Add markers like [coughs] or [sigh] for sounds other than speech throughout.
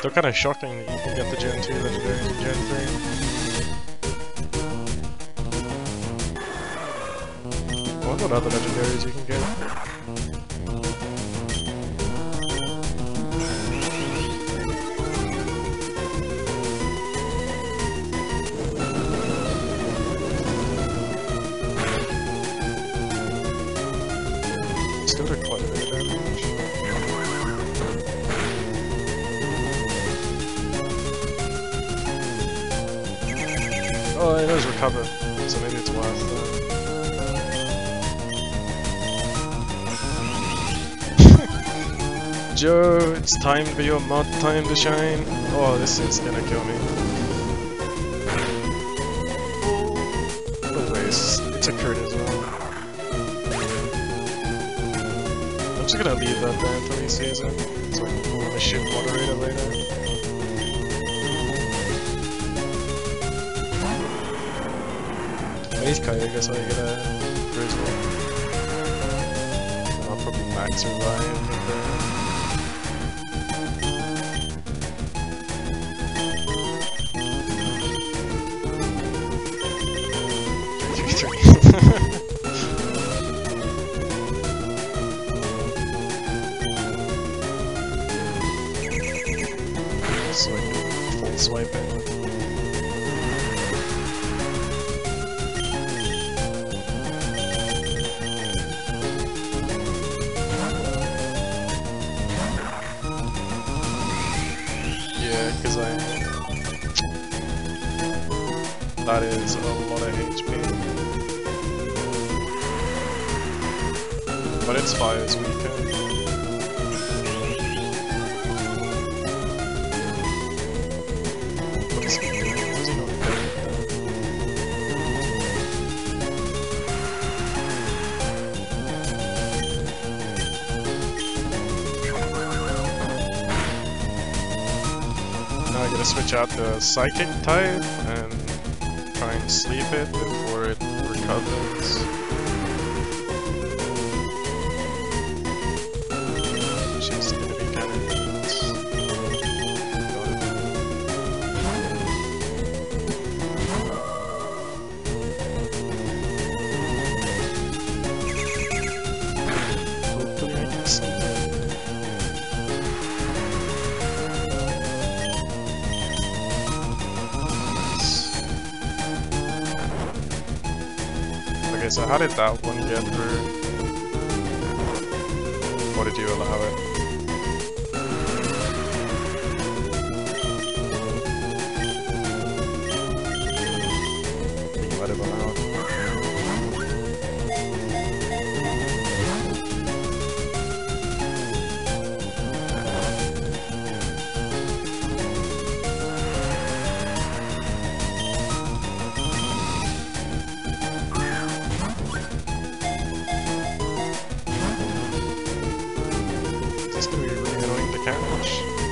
Still kind of shocking that you can get the Gen 2 legendaries in Gen 3. I wonder what other legendaries you can get. Oh, it recover, so maybe it's worth that. [laughs] Joe, it's time for your mod time to shine. Oh, this is gonna kill me. No ways. It's a crit as well. I'm just gonna leave that there until he sees it. So I can pull the ship moderator later. He's Kyogre, so I get a Drizzle. And I'll probably max with That is a lot of HP. But its fire is weaker. Switch out the psychic type and try and sleep it before it recovers. Okay, so how did that one get through? Or did you allow it? Let Is gonna be really annoying to catch.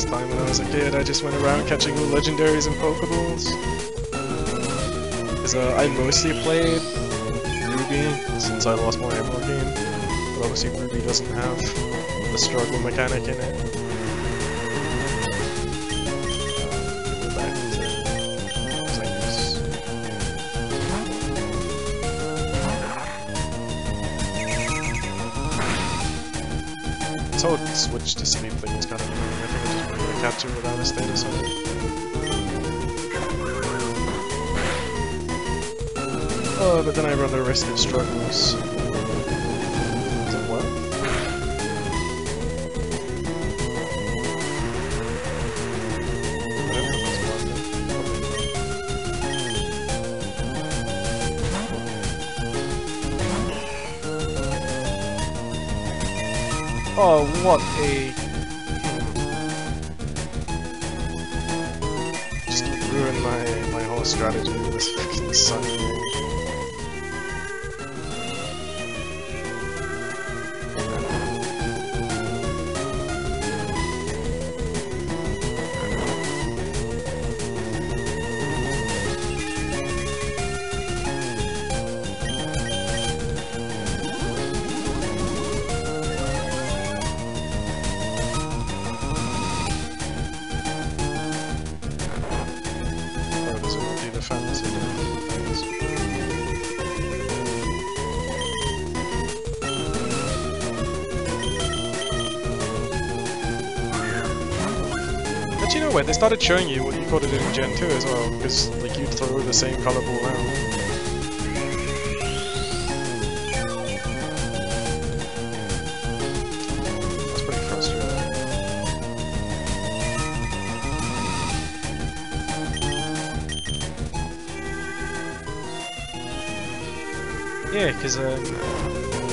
Longest time when I was a kid. I just went around catching legendaries and Pokeballs. Because uh, I mostly played Ruby since I lost my Emerald game. But obviously Ruby doesn't have the struggle mechanic in it. This whole switch to sleep thing kind of capture without a status on it. Oh, but then I run the risk of struggles. Oh, what a... my, my whole strategy this fucking sun What, they started showing you what you have did in Gen 2 as well, because like you'd throw the same colour ball frustrating. Yeah, because um,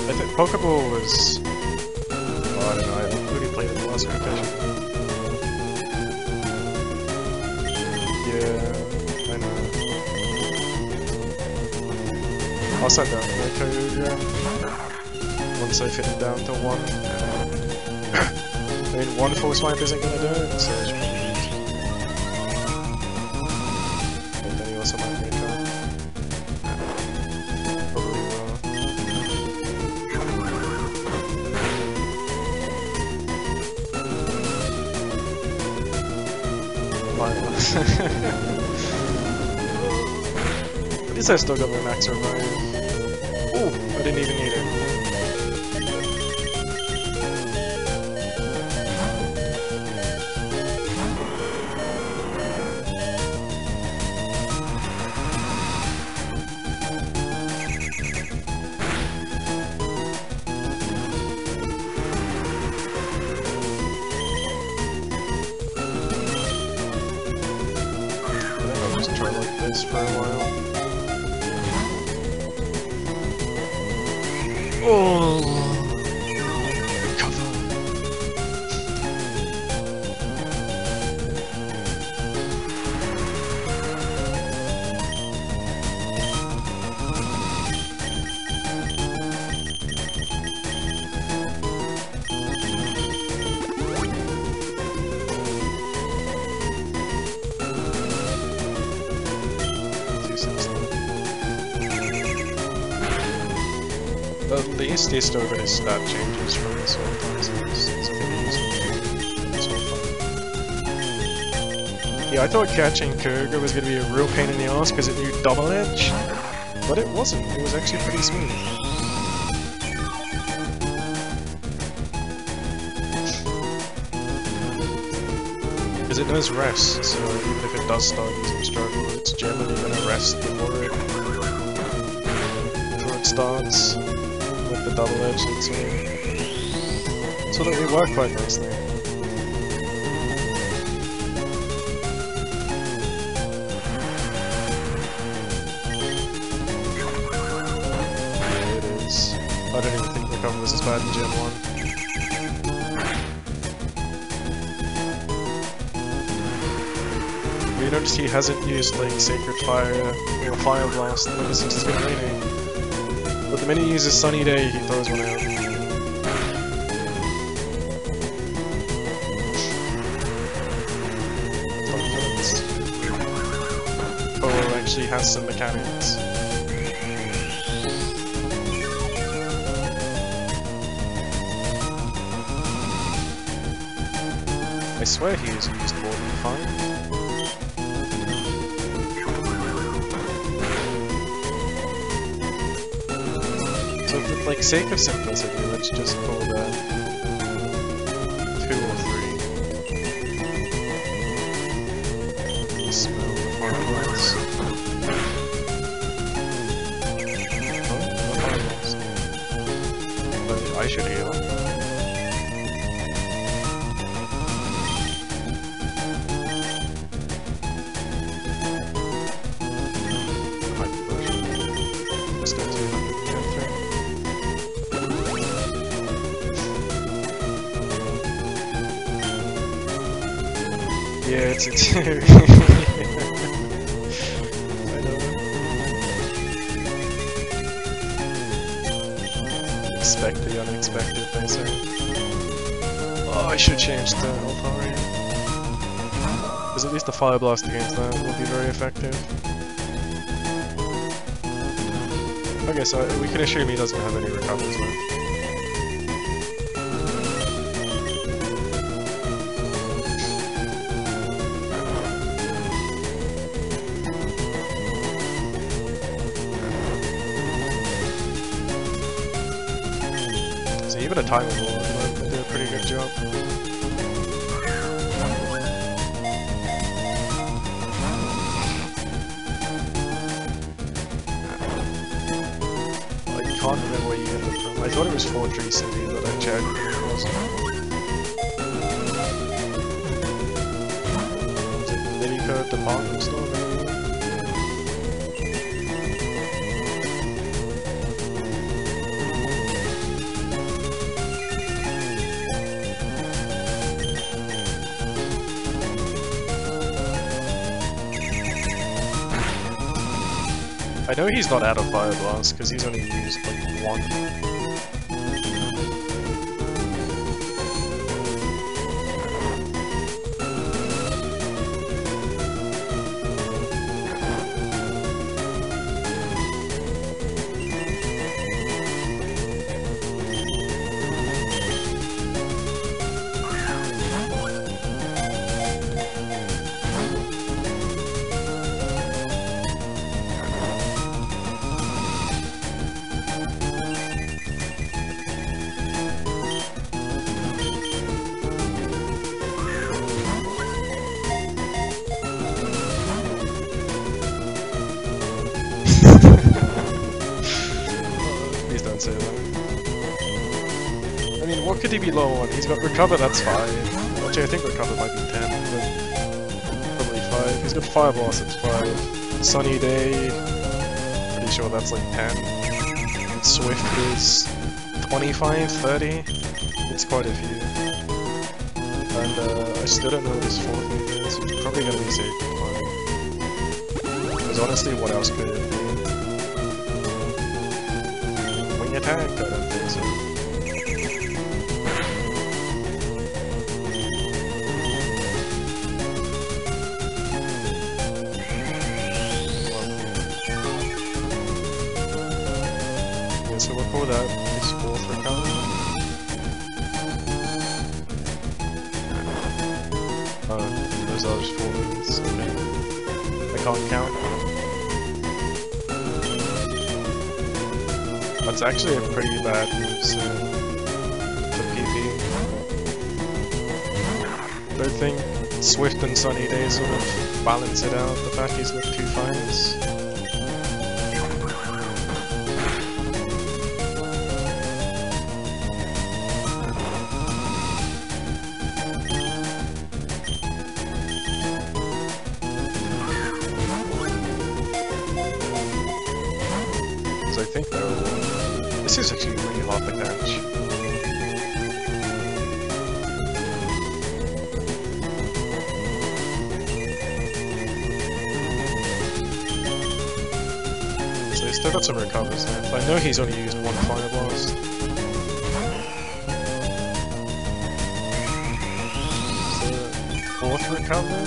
I think Pokeball was. Oh, I don't know. I really played it last week Send out my code once I fit it down to one. Uh, [coughs] I mean, one False Swipe isn't gonna do it, so it's probably. But then you also might make up. Probably will. Not? [laughs] At least I still got my max revive. I didn't even need it. Try like this for a while. Oh, At least they still got his stat changes from this time, so it's, it's pretty useful so far. Yeah, I thought catching Kyogre was gonna be a real pain in the ass because it knew double edge, but it wasn't. It was actually pretty smooth. Because it knows rest, so even if it does start using struggle, it's generally gonna rest before it before it starts the double edge and so that we work quite nicely. Yeah, it is. I don't even think recover was as bad in Gen 1. You notice he hasn't used like Sacred Fire or Fire Blast ever since it's been raining. But the minute he uses Sunny Day, he throws one out. Oh, actually has some mechanics. I swear he has used more than five. like, sake of simplicity, let's just pull that 2 or 3. Oh. I should heal. Yeah, it's. I know. Expect the unexpected, they. Oh, I should change to Altaria. Because at least the Fire Blast against that will be very effective. Okay, so uh, we can assume he doesn't have any recovers left. A will do a pretty good job. I can't remember where you it from. I thought it was Fortree City, but I checked it wasn't. Lilycove Department Store? Know he's not out of Fire Blast because he's only used like one. Be low on? He's got recover, that's 5. Actually, I think recover might be 10, but probably 5. He's got fire blast, it's 5. Sunny day, pretty sure that's like 10. And Swift is 25, 30. It's quite a few. And uh, I still don't know what his fourth move is. It's probably gonna be Fire. Because honestly, what else could it be? Wing attack? I don't think so. So before that, his fourth recovery. Oh, uh, those are just four. I can't count. That's actually a pretty bad move so for PP. I think Swift and Sunny Day sort of balance it out, the fact he's got two think they're. This is actually really hard to catch. So he's still got some recovers. I know he's only used one Fire Blast. Fourth recover,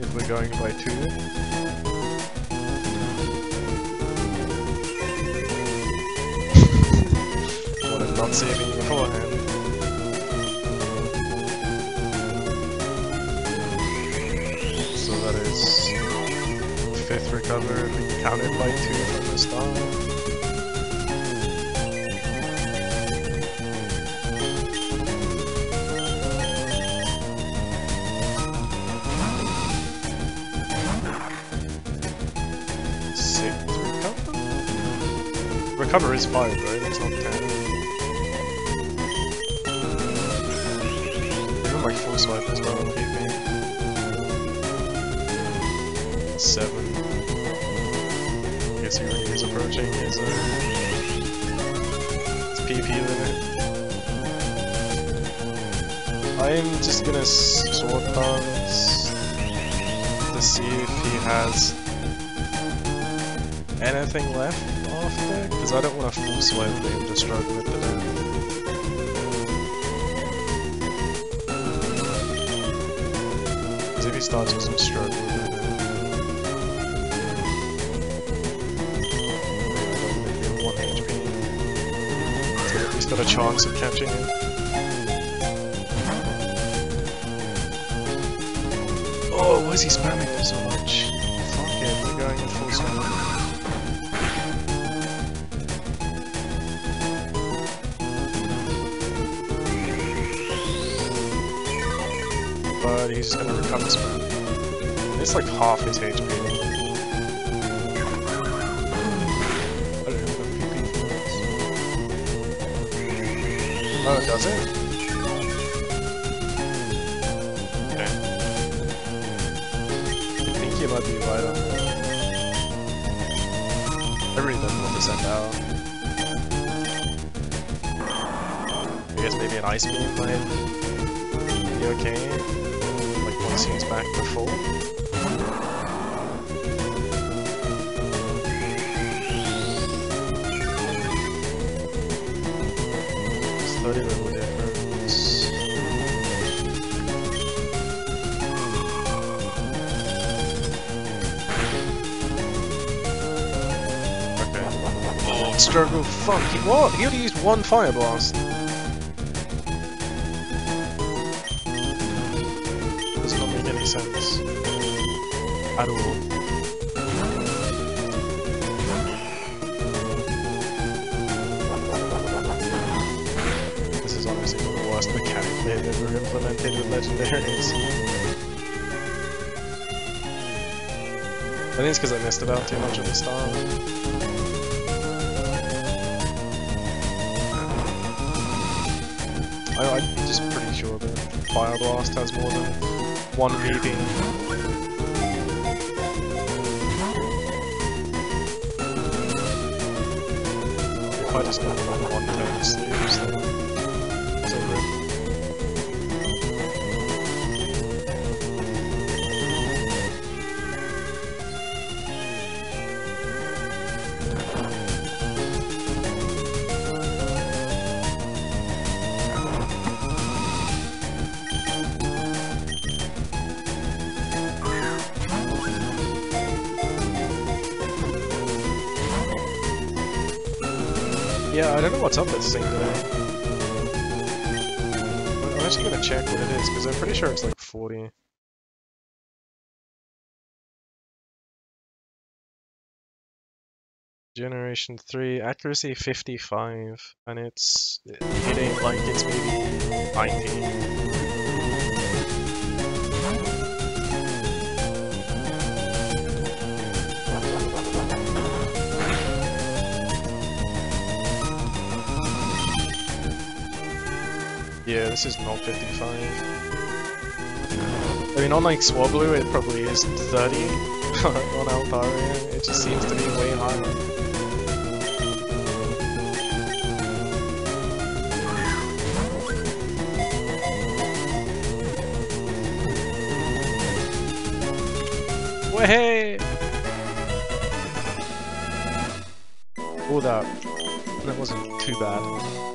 if we're going by two. Not saving beforehand. So that is fifth recover if we count by two from the start. Recover? Is five, right? Seven. I guess he is approaching his, uh, his PP limit. I'm just gonna sword dance to see if he has anything left after, because I don't want to False Swipe him to struggle with the starts with some struggle got a chance of catching him. Oh, why is he spamming it so much? Fuck it, we're going in full spam. But he's gonna recover spam. It's like half his HP. Oh, does it? Okay. I think he might be right on there. I really don't what to send out. I guess maybe an ice beam might be okay. Like once he's back to Struggle. Fuck. He, what? He only used one fire blast. Does not make any sense. At all. This is honestly the worst mechanic they've ever implemented with legendaries. [laughs] I think it's because I missed about too much at the start. Fire Blast has more than one PP. If I just got one turn sleeves, then Yeah, I don't know what's up with this thing today. I'm actually gonna check what it is, because I'm pretty sure it's like 40. Generation 3, accuracy 55, and it's hitting like it's maybe 90. This is not 55. I mean, on like Swablu, it probably is 30 on Altaria. [laughs] It just seems to be way higher. Way! Oh, that that wasn't too bad.